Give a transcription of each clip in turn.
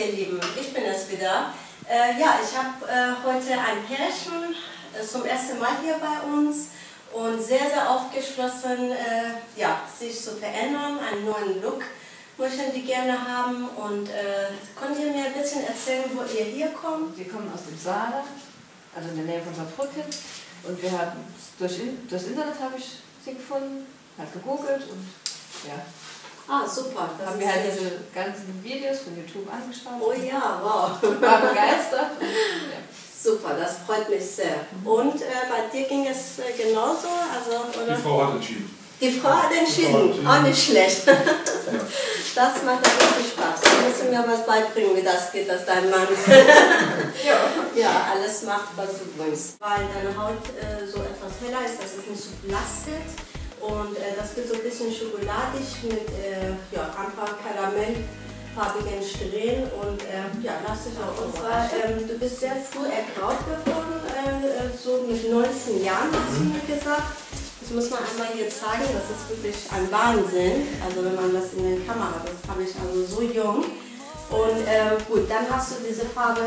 ihr Lieben, ich bin es wieder. Äh, ja, ich habe äh, heute ein Pärchen äh, zum ersten Mal hier bei uns und sehr, sehr aufgeschlossen, äh, ja, sich zu verändern, einen neuen Look möchten die gerne haben. Und äh, könnt ihr mir ein bisschen erzählen, wo ihr hier kommt? Wir kommen aus dem Saarland, also in der Nähe von Saarbrücken. Und wir haben durch, das Internet habe ich sie gefunden, hat gegoogelt und ja, Ah, super. haben wir halt diese ganzen Videos von YouTube angeschaut. Oh ja, wow. War begeistert. Ja. Super, das freut mich sehr. Und äh, bei dir ging es äh, genauso? Also, oder? Die Frau hat entschieden. Die Frau hat entschieden. Auch nicht schlecht. Das macht ja wirklich Spaß. Du musst mir was beibringen, wie das geht, dass dein Mann ja. ja, alles macht, was du willst. Weil deine Haut äh, so etwas heller ist, dass es nicht so blass wird. Und äh, das wird so ein bisschen schokoladig mit äh, ja, ein paar karamellfarbigen Strähnen. Und äh, ja, lass dich auch. Und zwar, ähm, du bist sehr früh ergraut geworden, äh, äh, so mit 19 Jahren hast du mir gesagt. Das muss man einmal hier zeigen, das ist wirklich ein Wahnsinn. Also wenn man das in den Kamera, das habe ich also so jung. Und äh, gut, dann hast du diese Farbe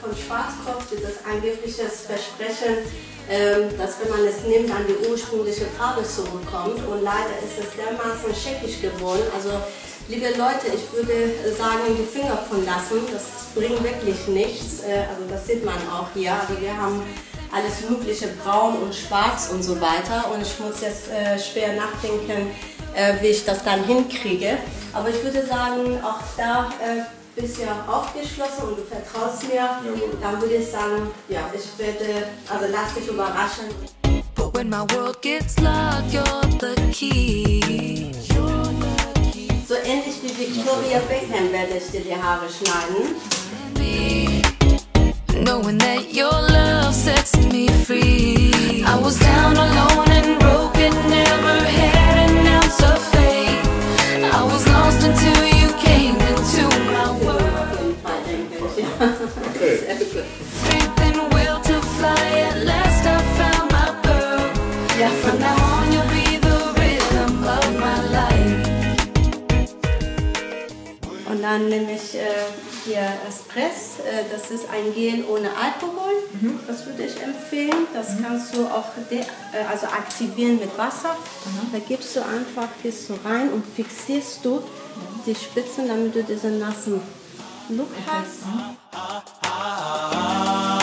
von Schwarzkopf, dieses angebliches Versprechen, ähm, dass wenn man es nimmt, an die ursprüngliche Farbe zurückkommt. Und leider ist es dermaßen scheckig geworden. Also liebe Leute, ich würde sagen, die Finger von lassen, das bringt wirklich nichts. Äh, also das sieht man auch hier. Also wir haben alles mögliche braun und schwarz und so weiter. Und ich muss jetzt äh, schwer nachdenken, äh, wie ich das dann hinkriege. Aber ich würde sagen, auch da äh, bist ja aufgeschlossen und du vertraust mir. Jawohl. Dann würde ich sagen, ja, ich werde, also lass dich überraschen. But when my world gets locked, you're the key. So ähnlich wie Victoria Beckham werde ich dir die Haare schneiden. Knowing that your love sets me free. I was down alone Und dann nehme ich äh, hier Espress. Äh, das ist ein Gel ohne Alkohol. Das würde ich empfehlen. Das kannst du auch äh, also aktivieren mit Wasser. Da gibst du einfach gehst du rein und fixierst du die Spitzen, damit du diesen nassen Look hast. ah, ah. ah.